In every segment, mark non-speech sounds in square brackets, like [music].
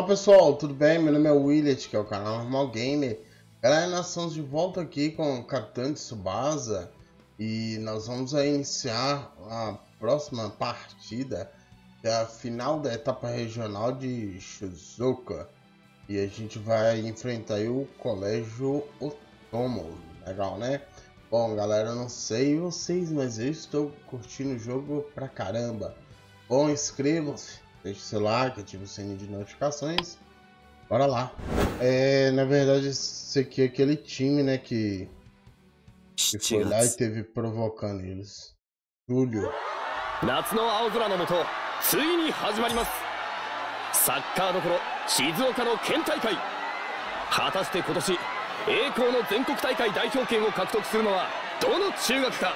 Olá pessoal, tudo bem? Meu nome é William, que é o canal Normal Gamer. Galera, nós estamos de volta aqui com o Capitão de Subasa e nós vamos iniciar a próxima partida, que é final da etapa regional de Shizuoka. E a gente vai enfrentar o Colégio Otomo, legal né? Bom galera, eu não sei vocês, mas eu estou curtindo o jogo pra caramba. Bom, inscrevam-se deixe seu like, ative o sininho de notificações. Bora lá. É, na verdade, esse aqui é aquele time, né, que, que foi lá e teve provocando eles. Julho. 夏の青空の下ついに始まりますサッカーどころ静岡の県大会果たして今年栄光の全国大会代表権を獲得するのはどの中学か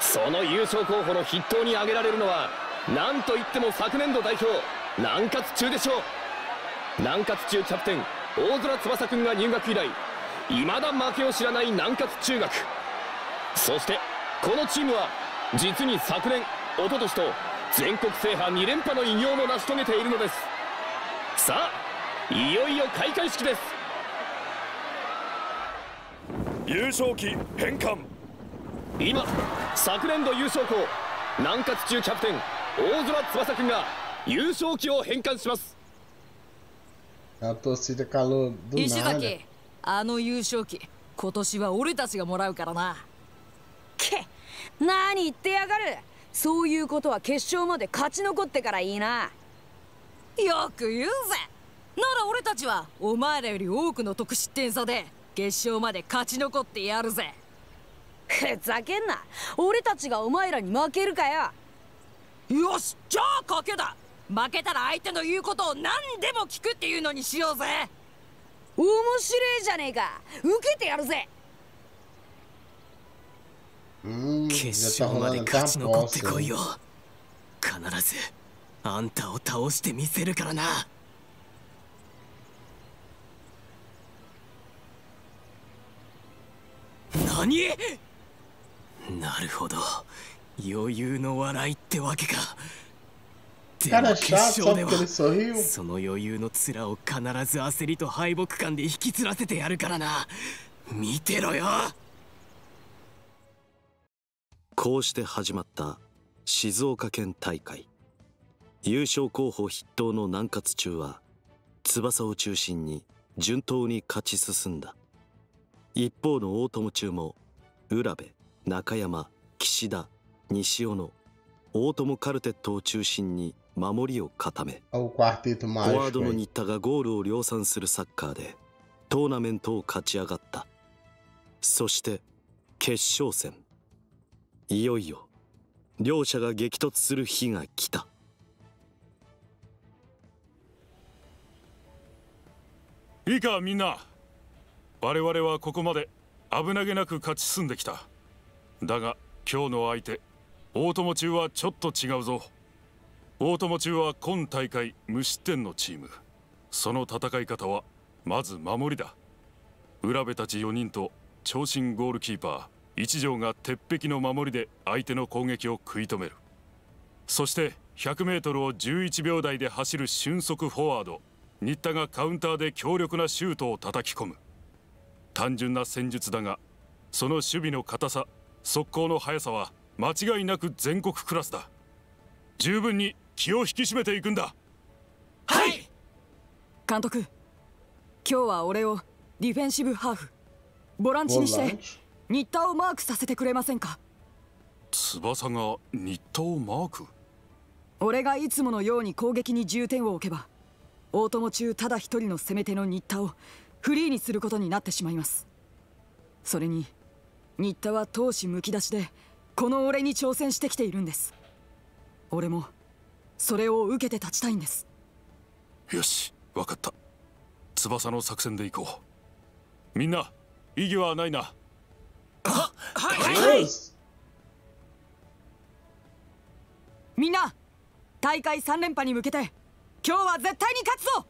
その優勝候補の筆頭に挙げられるのは なんといっても昨年度代表南葛中でしょう。南葛中キャプテン大空翼くんが入学以来未だ負けを知らない南葛中学。そしてこのチームは実に昨年一昨年と全国制覇2連覇の偉業も成し遂げているのです。さあいよいよ開会式です。優勝旗返還。今昨年度優勝校南葛中キャプテン大空翼くんが優勝旗を返還します。A torcida calou do 石崎あの優勝旗今年は俺たちがもらうからな。け何言ってやがる？そういうことは決勝まで勝ち残ってからいいな。よく言うぜ。なら俺たちはお前らより多くの得失点差で決勝まで勝ち残ってやるぜ。ふざけんな。俺たちがお前らに負けるかよよしじゃあ賭けだ。負けたら相手の言うことを何でも聞くっていうのにしようぜ。面白いじゃねえか。受けてやるぜ。決勝まで勝ち残ってこいよ。必ずあんたを倒してみせるからな。何？なるほど余裕の笑いってわけか。でも決勝ではその余裕の面を必ず焦りと敗北感で引きずらせてやるからな。見てろよ。こうして始まった静岡県大会。優勝候補筆頭の南葛中は翼を中心に順当に勝ち進んだ。一方の大友中も浦部中山岸田西尾の大友カルテットを中心に守りを固めフォワードの新田がゴールを量産するサッカーでトーナメントを勝ち上がった。そして決勝戦。いよいよ両者が激突する日が来た。いいかみんな。我々はここまで危なげなく勝ち進んできた。だが今日の相手大友中はちょっと違うぞ。大友中は今大会無失点のチーム。その戦い方はまず守りだ。浦部たち4人と長身ゴールキーパー一条が鉄壁の守りで相手の攻撃を食い止める。そして 100m を11秒台で走る俊足フォワード新田がカウンターで強力なシュートを叩き込む。単純な戦術だがその守備の硬さ速攻の速さは間違いなく全国クラスだ。十分に気を引き締めていくんだ。はい！監督今日は俺をディフェンシブハーフボランチにして新田をマークさせてくれませんか？翼が新田をマーク？俺がいつものように攻撃に重点を置けば大友中ただ一人の攻め手の新田をフリーにすることになってしまいます。それに新田は闘志むき出しでこの俺に挑戦してきているんです。俺もそれを受けて立ちたいんです。よし分かった。翼の作戦で行こう。みんな異議はないな。ははい。はい、みんな大会3連覇に向けて今日は絶対に勝つぞ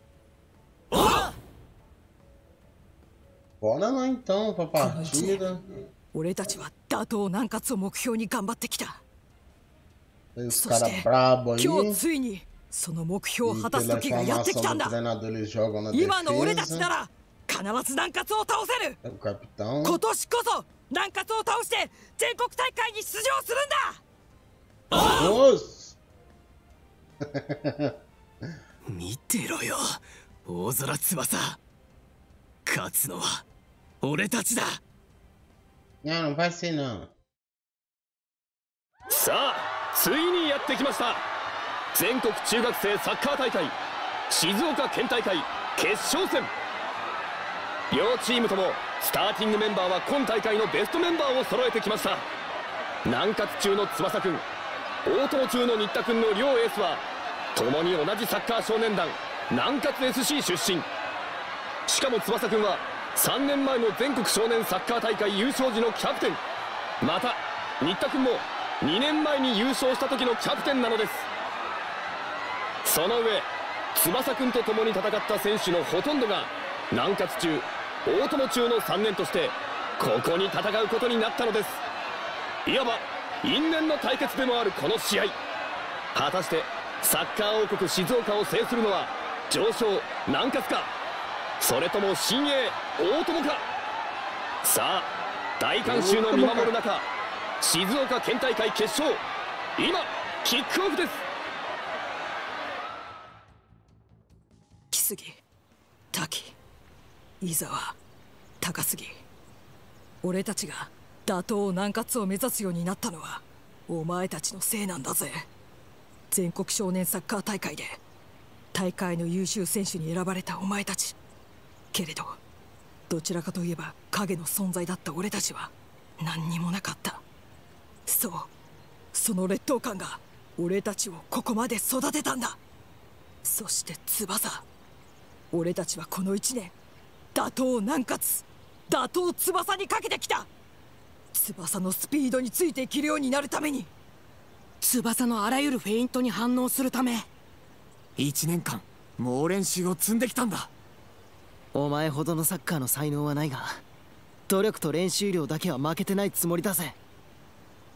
！Bora lá então pra partida. 俺たちは打倒南葛を目標に頑張ってきた。そして今日ついにその目標を果たす時がやってきたんだ。今の俺たちなら必ず南葛を倒せる。今年こそ南葛を倒して全国大会に出場するんだ。[laughs] 見てろよ大空翼。勝つのは俺たちだ Não, não vai ser não. さあついにやってきました。全国中学生サッカー大会静岡県大会決勝戦。両チームともスターティングメンバーは今大会のベストメンバーを揃えてきました。南葛中の翼くん大友中の新田くんの両エースは共に同じサッカー少年団南葛 SC 出身。しかも翼くんは3年前の全国少年サッカー大会優勝時のキャプテン。また新田くんも2年前に優勝した時のキャプテンなのです。その上翼くんと共に戦った選手のほとんどが南葛中大友中の3年としてここに戦うことになったのです。いわば因縁の対決でもあるこの試合。果たしてサッカー王国静岡を制するのは上昇南葛かそれとも新鋭大友か？さあ大観衆の見守る中静岡県大会決勝。今キックオフです。木杉滝伊沢高杉。俺たちが打倒南葛を目指すようになったのはお前たちのせいなんだぜ。全国少年サッカー大会で大会の優秀選手に選ばれたお前たちけれどどちらかといえば影の存在だった俺たちは何にもなかった。そう。その劣等感が俺たちをここまで育てたんだ。そして翼。俺たちはこの1年打倒南葛打倒翼にかけてきた。翼のスピードについていけるようになるために翼のあらゆるフェイントに反応するため。1年間猛練習を積んできたんだ。お前ほどのサッカーの才能はないが努力と練習量だけは負けてないつもりだぜ。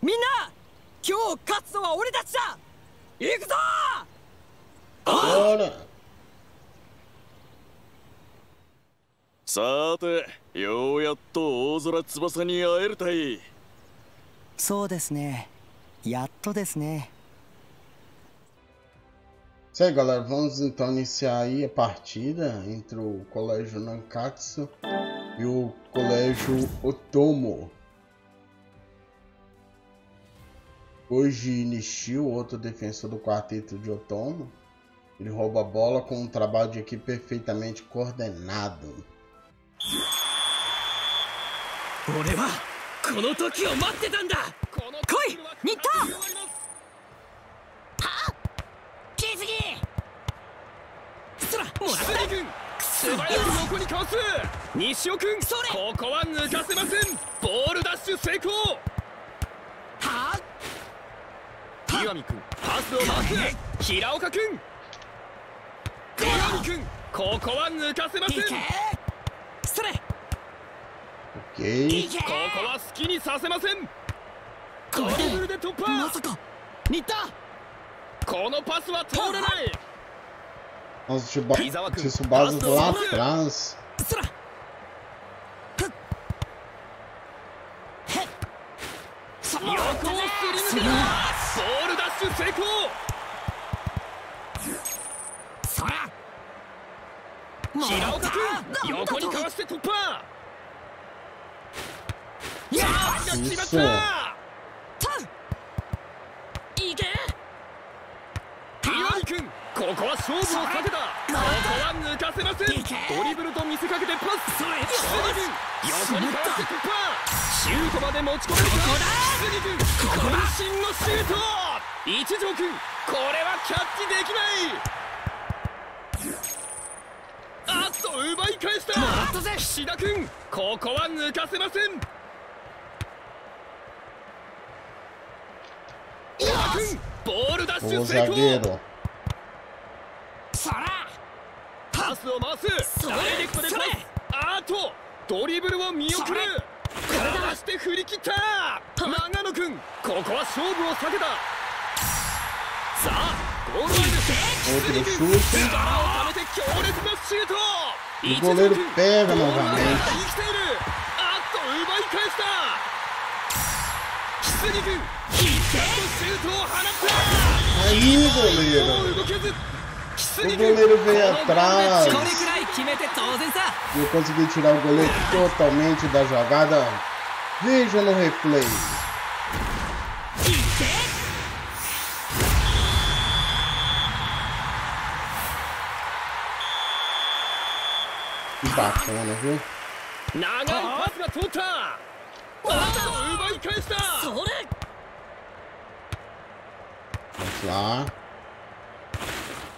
みんな今日勝つのは俺たちだ。行くぞ!さてようやっと大空翼に会えるたい。そうですね。やっとですね Isso aí, galera. Vamos então iniciar aí a partida entre o Colégio Nankatsu e o Colégio Otomo. Hoje Nishio, outro defensor do quarteto de Otomo, ele rouba a bola com um trabalho de equipe perfeitamente coordenado. 俺はこの時を待ってたんだ来い新田 素早く横にかわす。西尾君ここは抜かせません。ボールダッシュ成功。はあ岩見君パスを回す。平岡君岩見君ここは抜かせません。それ。ここは好きにさせません。ドリブルで突破。まさか。新田このパスは通れない Nossa, tinha o base lá atrás. 横井君ここは勝負をかけたここは抜かせません。ドリブルと見せかけてパス。それ横にかわして突破シュートまで持ち込めるか。杉君。渾身のシュート一条君。これはキャッチできない。あっと奪い返した岸田君ここは抜かせません。小田君。ボールダッシュ成功そらパスをす。あとドリブルを見送る。体を出して振り切った。長野君ここは勝負を避けた。さあゴールまでセーフリスバラを貯めて強烈なシュート。一度君ゴールまで生きている。あっと奪い返した。キスリ君一発のシュートを放った。いいぞ、ね、もう動けず。O goleiro veio atrás e eu consegui tirar o goleiro totalmente da jogada. Veja no replay. Que bacana, viu? Vamos lá.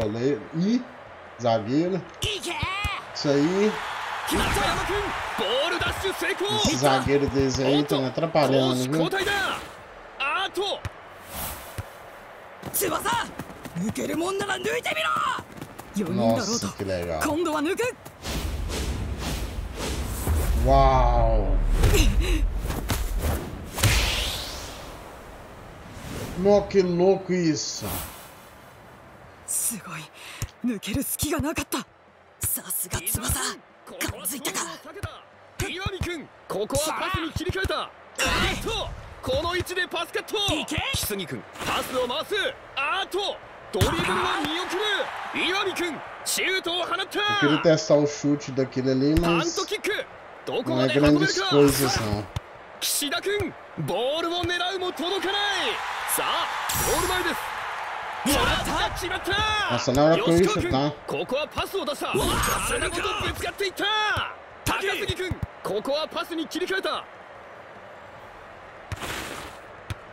Goleiro e zagueiro. Isso aí. Esse zagueiro deles aí estão me atrapalhando, viu? Nossa, que legal. Uau! [laughs] Nossa, que louco isso! すごい。抜ける隙がなかった。さすが翼。感づいたか。岩見君ここはパスに切り替えた。とこの位置でパスカット。木杉君パスを回す。あとドリブルを見送る。岩見君シュートを放った。Eu queria testar o chute daquele ali, mas não é grandes coisas não. 岸田君ボールを狙うも届かない。さあゴール前です Nossa, na hora que eu ia chutar. ここはパスを出した。体ごとぶつかっていった。高杉君ここはパスに切り替えた。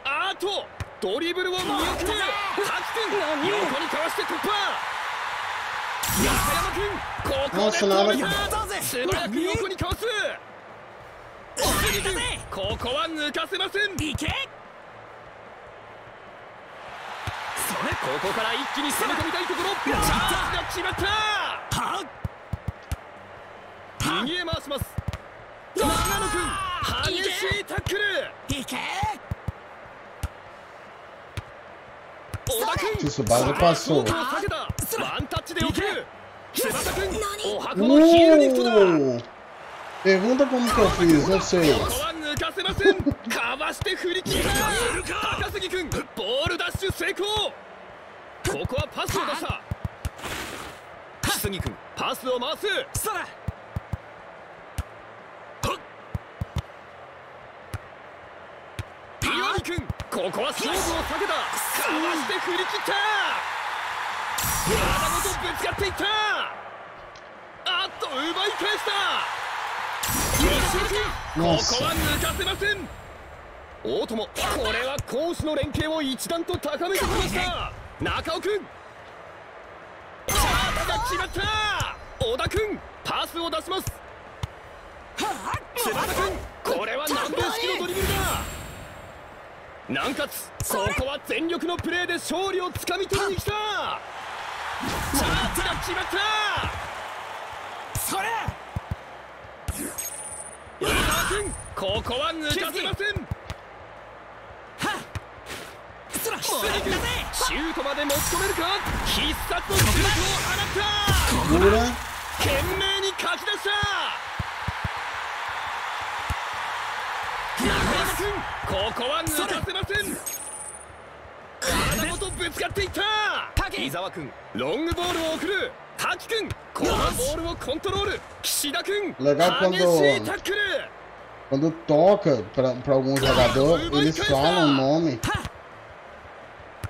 あとドリブルを見送る滝君横にかわして突破。山君。ここで止めた素早く横にかわす。杉君ここは抜かせませんここから一気に攻め込みたいところ。チャンスが決まった。右へ回します。長野君激しいタックル。いけ。Tsubasa passou. Uh, pergunta como que eu fiz, não sei. かわして振り切った。高杉君ボールダッシュ成功。ここはパスを出した。木杉君パスを回す。そら岩見君ここは勝負を避けた。かわして振り切った。体ごとぶつかっていった。あっと奪い返したここは抜かせません大友これは攻守の連携を一段と高めてきました。中尾君チャージが決まった。小田君パスを出します。翼君これは南米式のドリブルだ。南葛ここは全力のプレーで勝利をつかみ取りに来た。チャージが決まった。それここは抜かせません。シュートまで持ち込めるか必殺のシュートを放った。懸命にかき出したここは抜かせません。体ごとぶつかっていった。伊沢君ロングボールを送る滝君このボールをコントロール。岸田君激しいタックル。Quando toca para algum jogador, eles falam o nome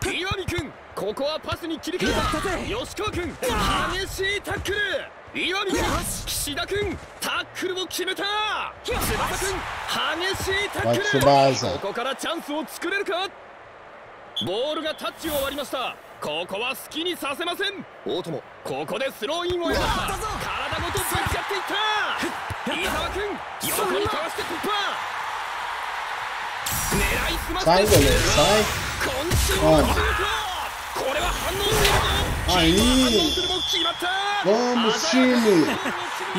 岩見君ここはパスに切り替えた。吉川君激しいタックル。岩見君岸田君タックルを決めた。翼君激しいタックル。ここからチャンスを作れるか？ボールがタッチを割りましたここは好きにさせません。大友。ここでスローインをやった体ごとぶつかっていった。伊沢君横にかわして突破。狙いすまして。最後ね最後。これは反応するぞあいい。Vamos time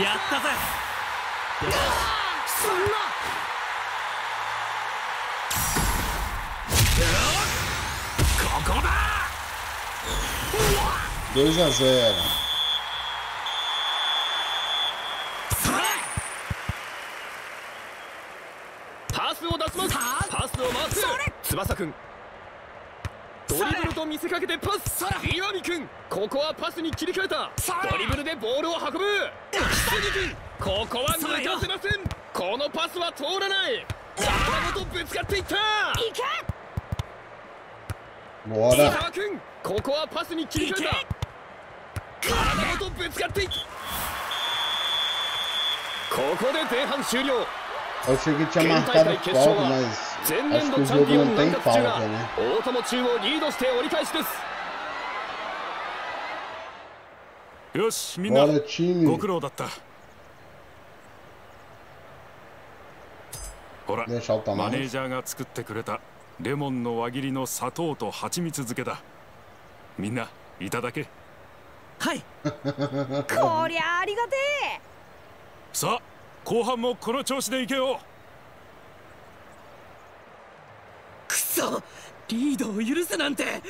やったぜ。そんな Dois a zero. パスを出しますパスを回す翼くんドリブルと見せかけてパス.岩見くんここはパスに切り替えた.ドリブルでボールを運ぶ.ここは抜かせません.このパスは通らない.体ごとぶつかっていった.いけ Bora 君ここはパスに切り替えた体ごとぶつかっていここで前半終了。Eu achei que tinha marcado falta, mas acho que o jogo não tem falta, né? 大友中をリードして折り返しです。よしみんなご苦労だった。ほらマネージャーが作ってくれたレモンの輪切りの砂糖と蜂蜜漬けだ。みんないただけはい。[laughs] こりゃありがてえ。さあ後半もこの調子でいけよ。くそリードを許すなんて。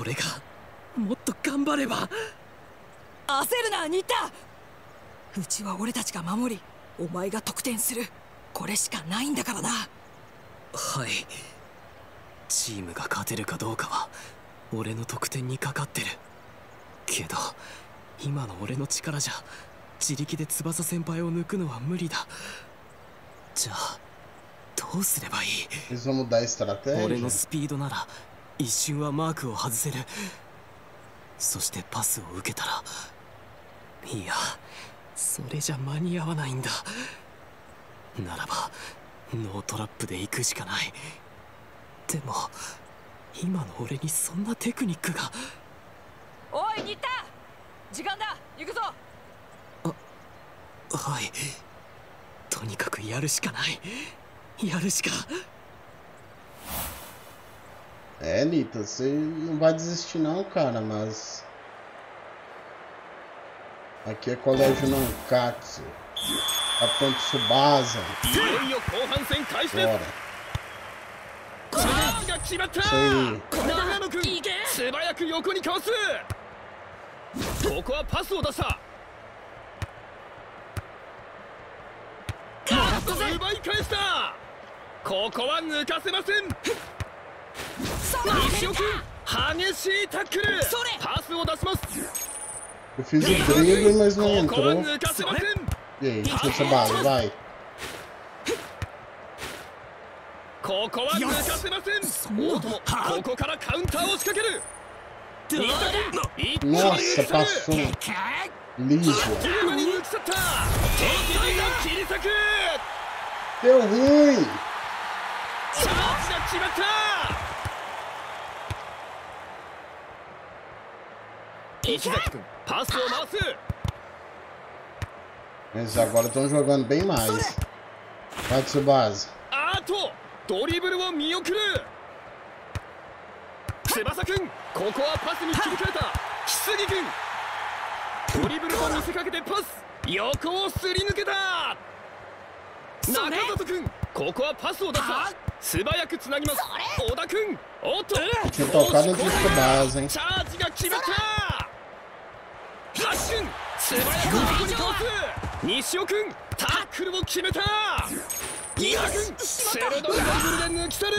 俺がもっと頑張れば焦るな新田うちは俺たちが守りお前が得点する。これしかないんだからな。はい。チームが勝てるかどうかは俺の得点にかかってる。けど今の俺の力じゃ自力で翼先輩を抜くのは無理だ。じゃあどうすればいい？俺のスピードなら一瞬はマークを外せる。そしてパスを受けたらいやそれじゃ間に合わないんだ。ならばノートラップで行くしかない。でも今の俺にそんなテクニックがおい新田時間だ行くぞあはいとにかくやるしかないやるしか É, Nita, você não vai desistir não, cara, mas... Aqui é colégio Nankatsu. Capitão Tsubasa. Bora. が決まった長野君素早く横にかわすここはパスを出した。奪い返した。ここは抜かせません。西尾君激しいタックル。パスを出します。Eu fiz o drible, mas não entrou. E aí, puxa a base, vai. ここは抜かせません大友ここからカウンターを仕掛ける Nossa, passou. Liso. Deu ruim. Mas agora estão jogando bem mais. Vai, Tsubasa. ドリブルを見送る。翼くんここはパスに切り替えた。木杉くんドリブルと見せかけてパス。横をすり抜けた。中里くんここはパスを出した。素早くつなぎます。小田くんおっと。チャージが決まった。発進素早く横にかわす。西尾くんタックルを決めた飯田君鋭いドリブルで抜き去る。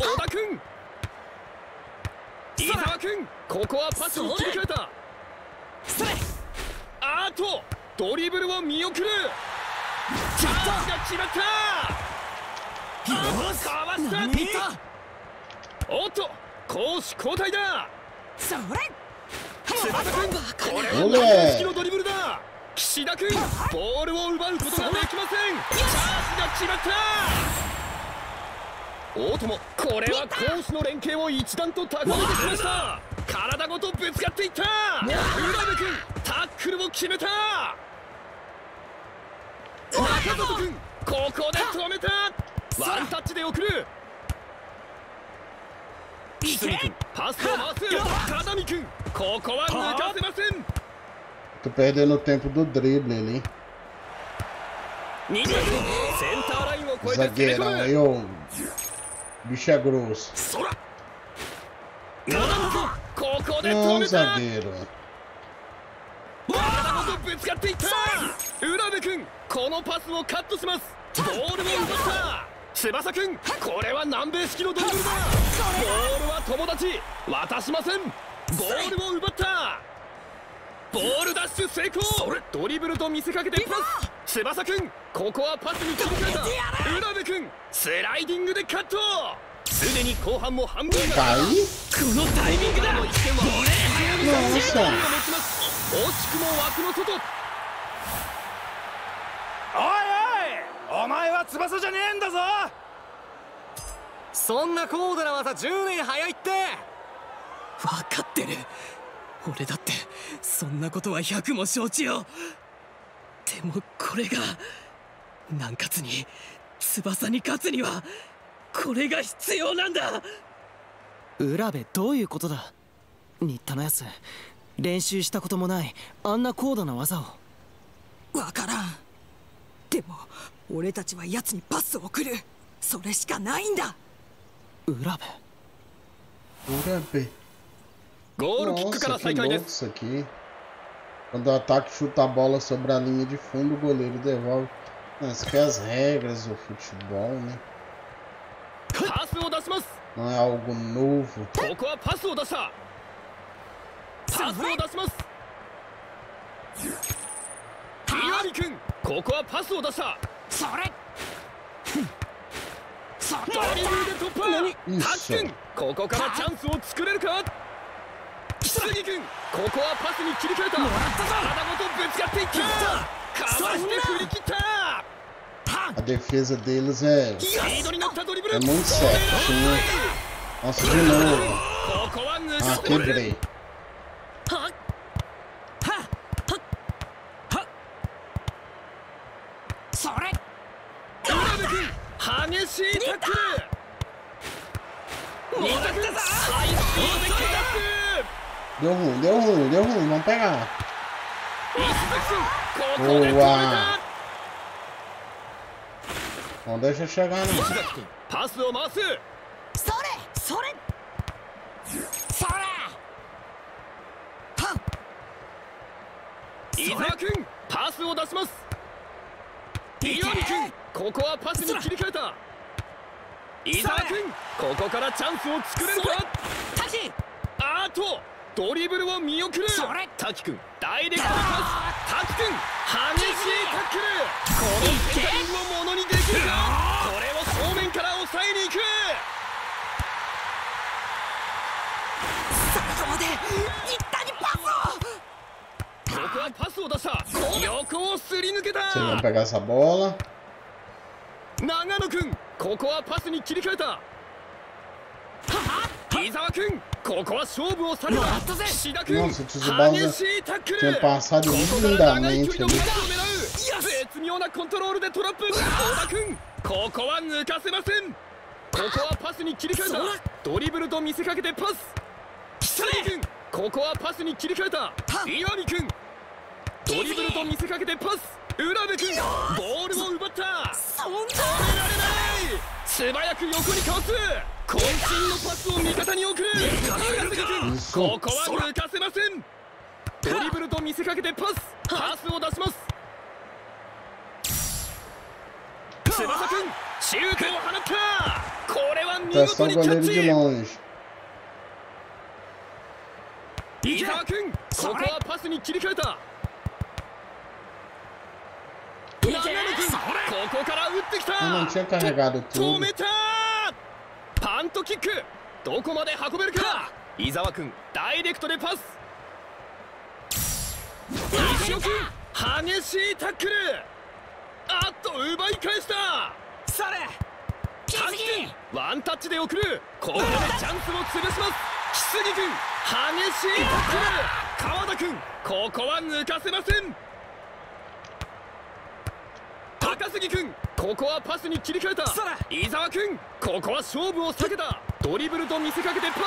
小田君伊沢君ここはパスに切り替えた。あとドリブルを見送る。チャージが決まった。かわした。おっと攻守交代だ。それ。翼君これはのドリブルだ。岸田君ボールを奪うことができま決まった大友これは攻守の連携を一段と高めてきました。体ごとぶつかっていった。浦部君タックルを決めた。中里君ここで止めた。ワンタッチで送る。木住君パスを回す。風見君ここは抜かせません。Tô perdendo tempo do drible ali. Zagueirão aí, ô. Bicho é grosso. Não, zagueiro. ぶつかっていった。浦部君このパスをカットします。ボールを奪った。翼君これは南米式のドリブルだ。ボールは友達。渡しません。ボールを奪ったボールダッシュ成功。ドリブルと見せかけてパス。翼くんここはパスに切り替えた浦部くんスライディングでカット。すでに後半も半分がこのタイミングだの一点は。俺惜しくも枠の外。おいおいお前は翼じゃねえんだぞ。そんな高度な技10年早いって。分かってる俺だってそんなことは百も承知よ。でもこれが南葛に翼に勝つにはこれが必要なんだ。浦部どういうことだ？新田のやつ練習したこともないあんな高度な技を。わからん。でも俺たちは奴にパスを送る。それしかないんだ。浦部？浦部 Nossa, que louco isso aqui. Quando o ataque chuta a bola sobre a linha de fundo, o goleiro devolve. Essas aqui é as regras do futebol, né? Não é algo novo. こ 杉君ここはパスに切り替えた体ごとぶつかっていったかわして振り切った A defesa deles é. É muito certinho. Nossa, de novo. Ah, quebrei. Deu ruim, deu ruim, deu ruim, vamos pegar. Boa! Não deixa eu chegar não. パスを回す。それそれ。それ。は伊沢君パスを出します。岩見君ここはパスに切り替えた。伊沢君ここからチャンスを作れるか。あとドリブルを見送る。滝君ダイレクトパス。滝君激しいタックル。このセンタリングをものにできるか。これを正面から抑えに行く。そこまで一旦にパスを。ここはパスを出した。横をすり抜けた。Você vai pegar essa bola 長野君ここはパスに切り替えた伊沢君ここは勝負をされた。岸田君 Nossa, o Tsubasa tinha passado lindamente ali. 絶妙なコントロールでトラップ。小田君ここは抜かせません。ここはパスに切り替えた。ドリブルと見せかけてパス。岸田君ここはパスに切り替えた。岩見君ドリブルと見せかけてパス。浦部君ボールを奪った。止められない。素早く横にかわす渾身のパスを味方に送る。ここは抜かせません。ドリブルと見せかけてパス。パスを出します。翼くんシュートを放った。これは見事にキャッチ。伊沢くんここはパスに切り替えた。長野くんここから打ってきた。止めたパントキック。どこまで運べるか。伊沢君ダイレクトでパス。西尾君激しいタックル。あっと奪い返した。それ。ワンタッチで送る。ここでチャンスを潰します。木杉君激しいタックル。川田君ここは抜かせません高杉君ここはパスに切り替えた。伊沢君ここは勝負を避けた。ドリブルと見せかけてパス。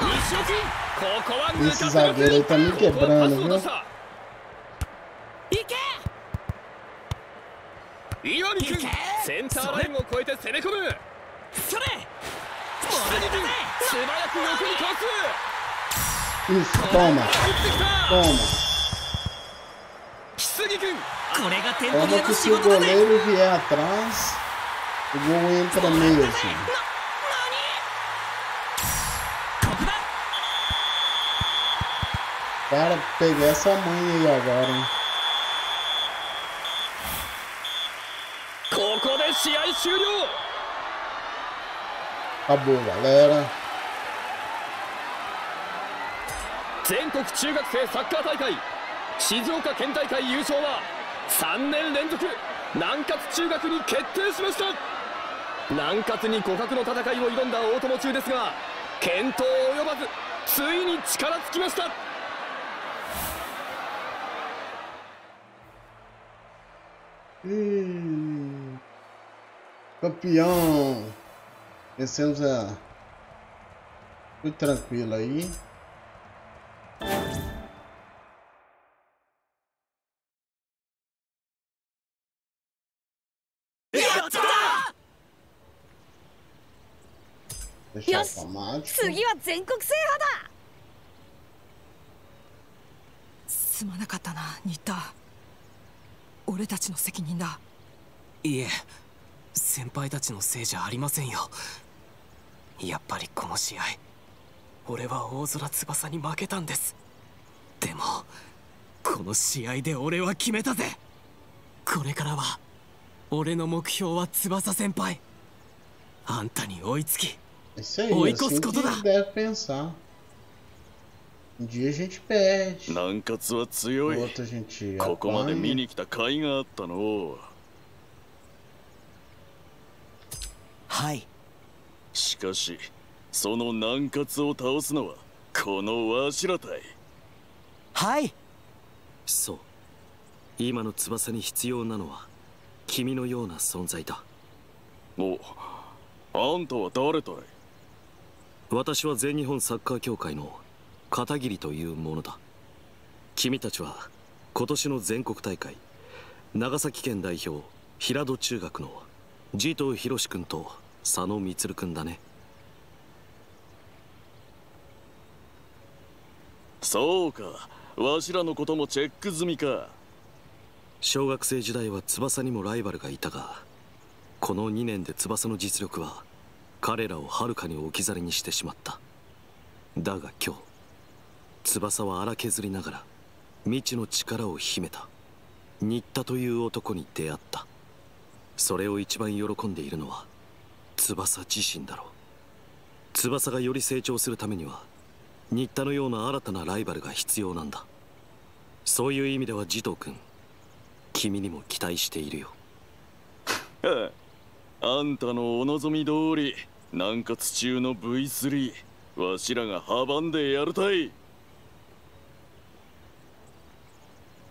西尾君ここは抜かせません。zagueiro aí tá me quebrando, viu? 行け！岩見君センターラインを越えて攻め込む。それ！木杉君素早く横にかわす。Isso, toma, 打ってきた。toma. 木杉君これがテン Quando ポ que の se 仕 o 事だぜ goleiro vier atrás, o gol entra mesmo. ここだ Cara, peguei essa mãe aí agora, hein? ここで試合終了 Acabou, galera. 全国中学生サッカー大会静岡県大会優勝は3年連続南葛中学に決定しました南葛に互角の戦いを挑んだ大友中ですが健闘及ばずついに力尽きました Ih, campeão. Vencemos a. Foi tranquilo aí. Yes. automático. 次は全国制覇だ。すまなかったな新田。俺たちの責任だ。いえ先輩たちのせいじゃありませんよ。やっぱりこの試合俺は大空翼に負けたんです。でもこの試合で俺は決めたぜ。これからは俺の目標は翼先輩。あんたに追いつき aí, deve pensar. Um dia a gente perde, 南葛は強い outro a gente ここまで見.に来た甲斐があったのはいしかしその南葛を倒すのはこのわしら隊はいそう今の翼に必要なのは君のような存在だ。おあんたは誰たい？私は全日本サッカー協会の片桐というものだ。君たちは今年の全国大会長崎県代表平戸中学の慈藤博君と佐野充君だね。そうか。わしらのこともチェック済みか小学生時代は翼にもライバルがいたがこの2年で翼の実力は彼らをはるかに置き去りにしてしまった。だが今日翼は荒削りながら未知の力を秘めた。新田という男に出会った。それを一番喜んでいるのは翼自身だろう。翼がより成長するためには新田のような新たなライバルが必要なんだ。そういう意味では慈藤君君にも期待しているよ。はああんたのお望み通り南葛中の V3 わしらが阻んでやるたい。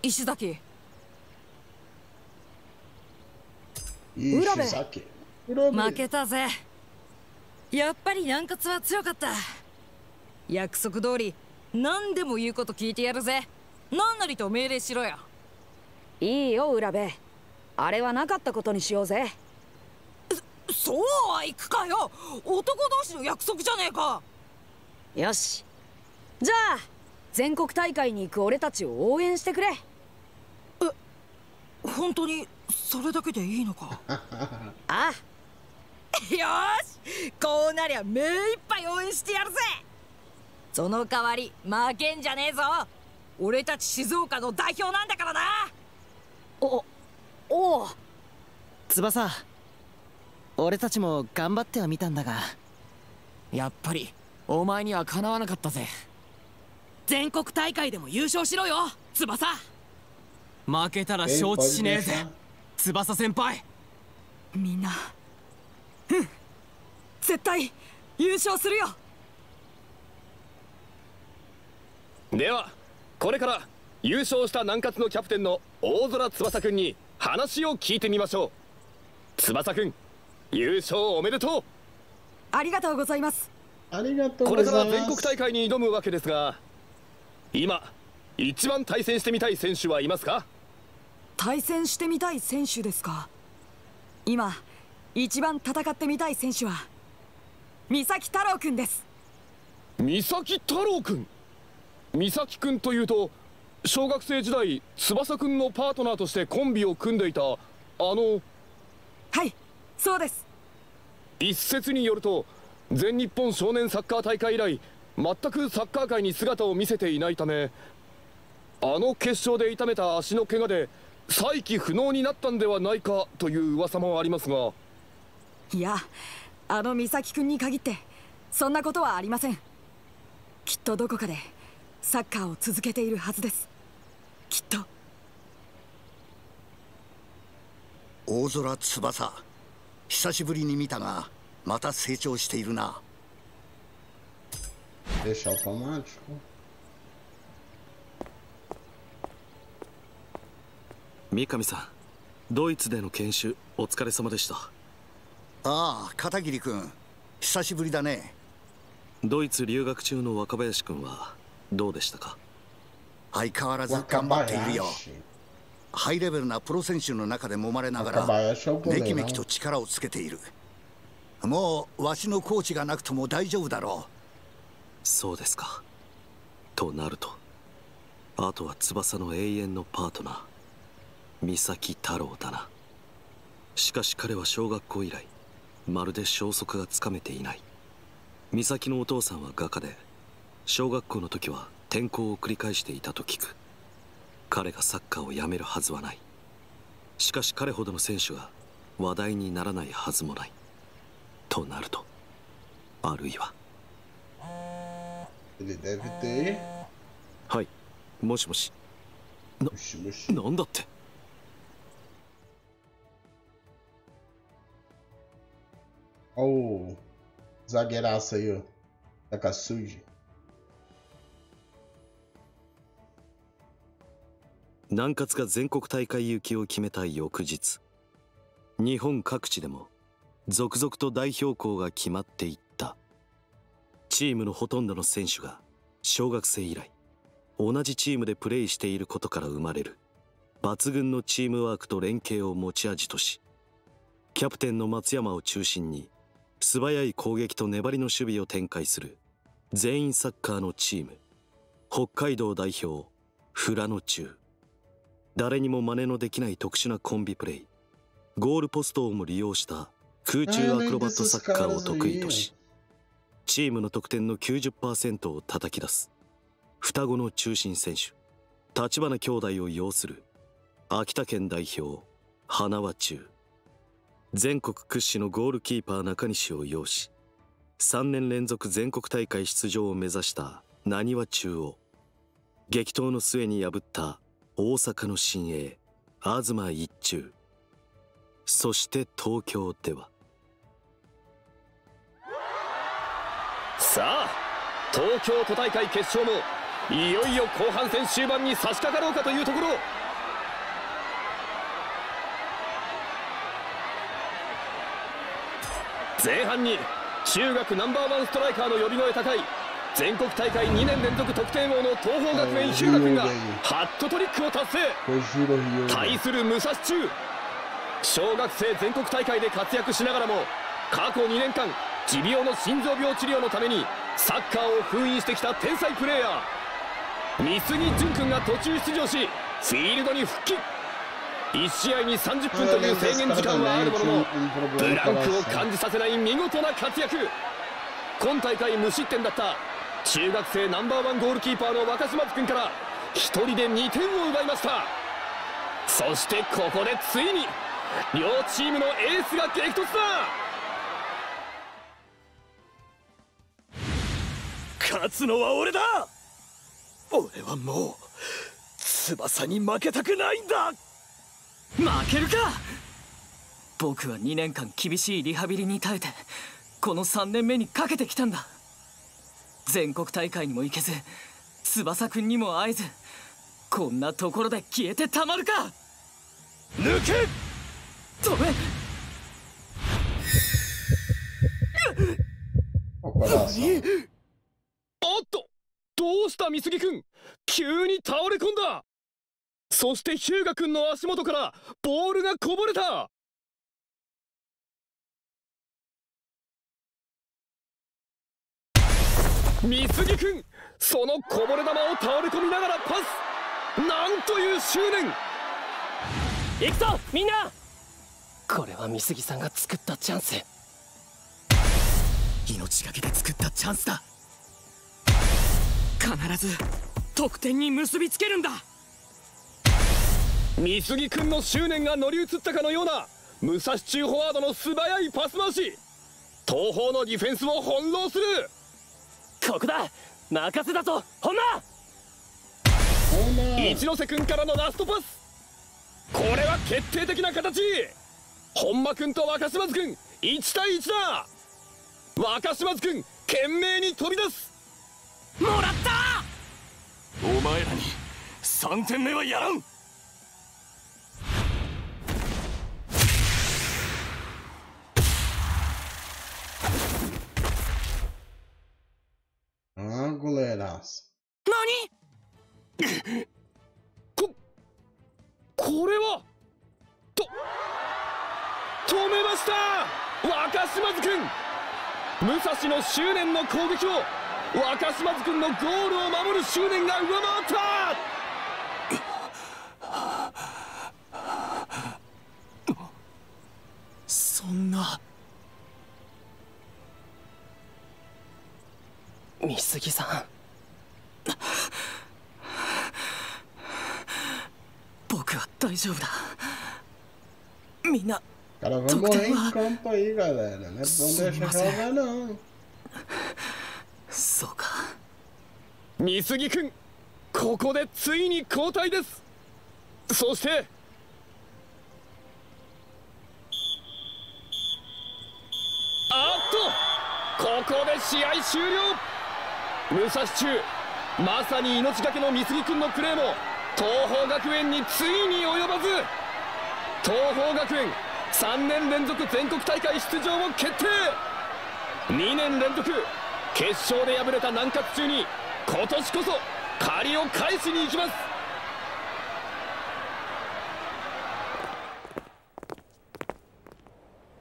石崎。saque. Urabe. 負けたぜ。やっぱり南葛は強かった。約束通り何でも言うこと聞いてやるぜ。何なりと命令しろよいいよ浦部。あれはなかったことにしようぜ。そうはいくかよ。男同士の約束じゃねえか。よし。じゃあ全国大会に行く俺たちを応援してくれ。え本当にそれだけでいいのか？[laughs] ああ。よし。こうなりゃ目いっぱい応援してやるぜ。その代わり負けんじゃねえぞ。俺たち静岡の代表なんだからなおおう。翼俺たちも頑張ってはみたんだが。やっぱりお前にはかなわなかったぜ。全国大会でも優勝しろよ翼。負けたら承知しねえ.ぜ翼先輩。みんな絶対優勝するよ。ではこれから優勝した南葛のキャプテンの大空翼くんに話を聞いてみましょう。翼くん優勝おめでとう。ありがとうございます。ありがとうこれから全国大会に挑むわけですが今一番対戦してみたい選手はいますか？対戦してみたい選手ですか？今一番戦ってみたい選手は三崎太郎くんです。三崎太郎くん？三崎くんというと小学生時代翼くんのパートナーとしてコンビを組んでいたあのはいそうです。一説によると全日本少年サッカー大会以来全くサッカー界に姿を見せていないためあの決勝で痛めた足の怪我で再起不能になったんではないかという噂もありますが。いやあの美咲君に限ってそんなことはありません。きっとどこかでサッカーを続けているはずですきっと。大空翼久しぶりに見たがまた成長しているな。Deixa automático. 三上さんドイツでの研修お疲れ様でした。ああ片桐君久しぶりだね。ドイツ留学中の若林君はどうでしたか？相変わらず頑張っているよ。ハイレベルなプロ選手の中で揉まれながらめきめきと力をつけている。もうわしのコーチがなくとも大丈夫だろう。そうですか。となるとあとは翼の永遠のパートナー三崎太郎だな。しかし彼は小学校以来まるで消息がつかめていない。美咲のお父さんは画家で小学校の時は転校を繰り返していたと聞く。彼がサッカーをやめるはずはない。しかし彼ほどの選手が話題にならないはずもない。となるとあるいは.はい。もしもし。ななんだって？Olha o zagueiraço aí, ó. Takasuji. 南葛が全国大会行きを決めた翌日日本各地でも続々と代表校が決まっていった。チームのほとんどの選手が小学生以来同じチームでプレーしていることから生まれる抜群のチームワークと連携を持ち味としキャプテンの松山を中心に素早い攻撃と粘りの守備を展開する全員サッカーのチーム北海道代表富良野中。誰にも真似のできない特殊なコンビプレイ。ゴールポストをも利用した空中アクロバットサッカーを得意としチームの得点の90%を叩き出す。双子の中心選手。立花兄弟を擁する。秋田県代表花輪中全国屈指のゴールキーパー中西を擁し3年連続全国大会出場を目指した浪速中央激闘の末に破った大阪の新鋭東一中。そして東京では。さあ東京都大会決勝もいよいよ後半戦終盤に差し掛かろうかというところ。前半に中学ナンバーワンストライカーの呼び声高い全国大会2年連続得点王の東邦学園日向君がハットトリックを達成。対する武蔵中。小学生全国大会で活躍しながらも過去2年間持病の心臓病治療のためにサッカーを封印してきた天才プレーヤー。三杉淳君が途中出場しフィールドに復帰。1試合に30分という制限時間はあるもののブランクを感じさせない見事な活躍。今大会無失点だった中学生ナンバーワンゴールキーパーの若島津君から1人で2点を奪いました。そしてここでついに両チームのエースが激突だ。勝つのは俺だ。俺はもう翼に負けたくないんだ。負けるか。僕は2年間厳しいリハビリに耐えてこの3年目にかけてきたんだ。全国大会にも行けず翼くんにも会えずこんなところで消えてたまるか！抜け！止めおっと！どうした美杉君急に倒れ込んだ！そして日向君の足元からボールがこぼれた美杉君そのこぼれ球を倒れ込みながらパス。なんという執念。行くぞみんな！これは美杉さんが作ったチャンス。命がけで作ったチャンスだ。必ず得点に結びつけるんだ。美杉君の執念が乗り移ったかのような武蔵中フォワードの素早いパス回し。東方のディフェンスを翻弄するここだ任せだぞ本間一ノ瀬君からのラストパス。これは決定的な形。本間君と若島津君1対1だ。若島津君懸命に飛び出す。もらった！お前らに3点目はやらんあ goleiras 何？[coughs] ここれは？と止めました！若島津君武蔵の執念の攻撃を若島津君のゴールを守る執念が上回った！[coughs] そんな。水杉さん。僕は大丈夫だ。みんな特定は。すみません。そうか。水杉くんここでついに交代です。そして。あっとここで試合終了。武蔵中、まさに命がけの美杉君のプレーも東邦学園についに及ばず。東邦学園3年連続全国大会出場も決定2年連続決勝で敗れた南葛中に今年こそ借りを返しに行きます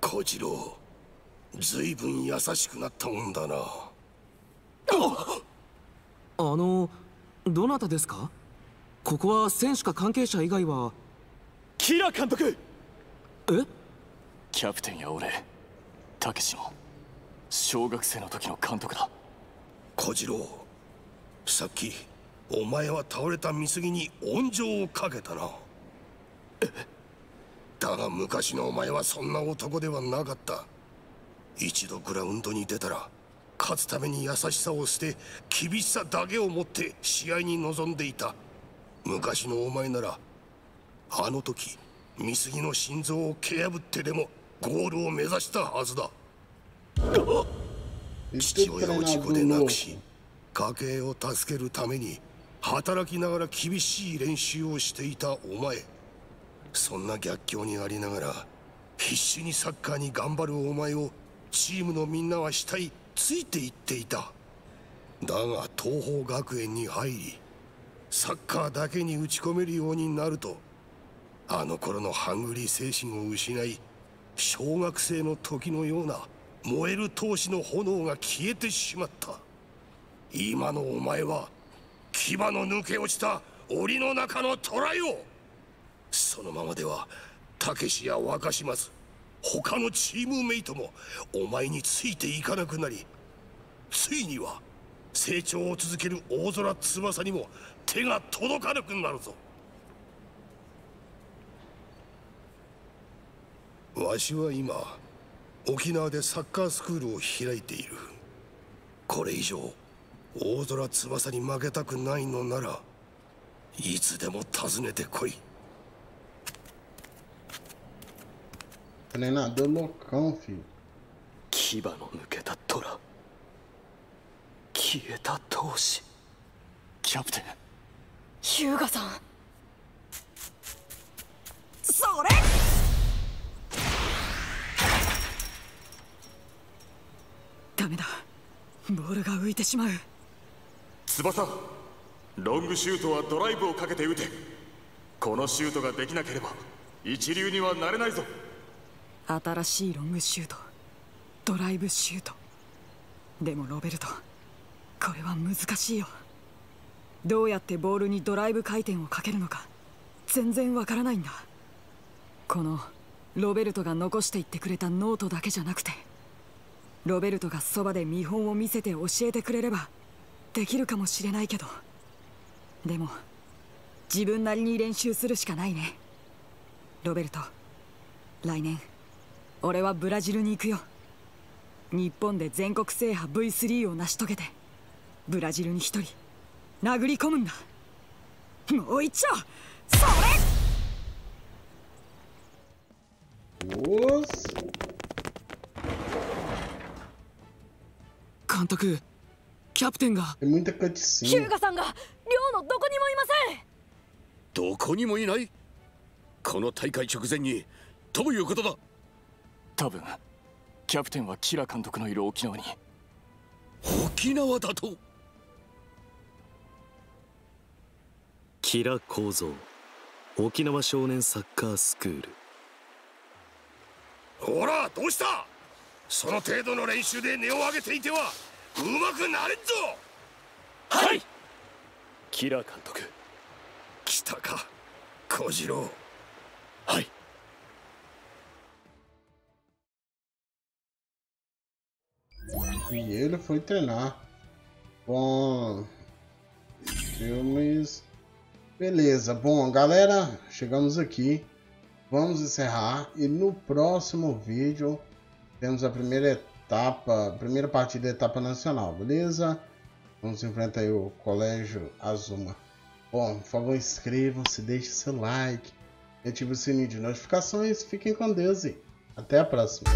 小次郎ずいぶん優しくなったもんだなあのどなたですか？ここは選手か関係者以外は？キラ監督！え？キャプテンや俺たけしの小学生の時の監督だ。小次郎さっきお前は倒れた美杉に温情をかけたな。だが昔のお前はそんな男ではなかった。一度グラウンドに出たら勝つために優しさを捨て厳しさだけを持って試合に臨んでいた。昔のお前ならあの時美杉の心臓を蹴破ってでもゴールを目指したはずだ。父親を事故で亡くし家計を助けるために働きながら厳しい練習をしていたお前。そんな逆境にありながら必死にサッカーに頑張るお前をチームのみんなは慕いついていっていた。だが東邦学園に入りサッカーだけに打ち込めるようになるとあの頃のハングリー精神を失い小学生の時のような燃える闘志の炎が消えてしまった。今のお前は牙の抜け落ちた檻の中の虎よ。そのままではたけしや若島津他のチームメイトもお前についていかなくなりついには成長を続ける大空翼にも手が届かなくなるぞ。わしは今沖縄でサッカースクールを開いている。これ以上大空翼に負けたくないのならいつでも訪ねてこい。Treinador loucão, filho. 牙の抜けた虎。消えた闘士キャプテン。ヒューガさん。それ！ダメだ。ボールが浮いてしまう。翼。ロングシュートはドライブをかけて打て。このシュートができなければ一流にはなれないぞ新しいロングシュート。ドライブシュート。でもロベルトこれは難しいよ。どうやってボールにドライブ回転をかけるのか全然わからないんだ。このロベルトが残していってくれたノートだけじゃなくてロベルトがそばで見本を見せて教えてくれればできるかもしれないけど。でも自分なりに練習するしかないね。ロベルト来年俺はブラジルに行くよ。日本で全国制覇 V3 を成し遂げてブラジルに一人殴り込むんだ。もう一丁それ！監督キャプテンが。ヒューガさんが寮のどこにもいません！どこにもいない？この大会直前にどういうことだ多分キャプテンはキラ監督のいる沖縄に。沖縄だと。キラ構造。沖縄少年サッカースクール。ほらどうした？その程度の練習で値を上げていてはうまくなれんぞ！はい！キラ監督。来たか小次郎。はい E ele foi treinar. Bom. Filmes. Beleza. Bom, galera, chegamos aqui. Vamos encerrar. E no próximo vídeo temos a primeira etapa, primeira partida da etapa nacional, beleza? Vamos enfrentar aí o Colégio Azuma. Bom, por favor, inscrevam-se, deixem seu like, ative o sininho de notificações. Fiquem com Deus e até a próxima.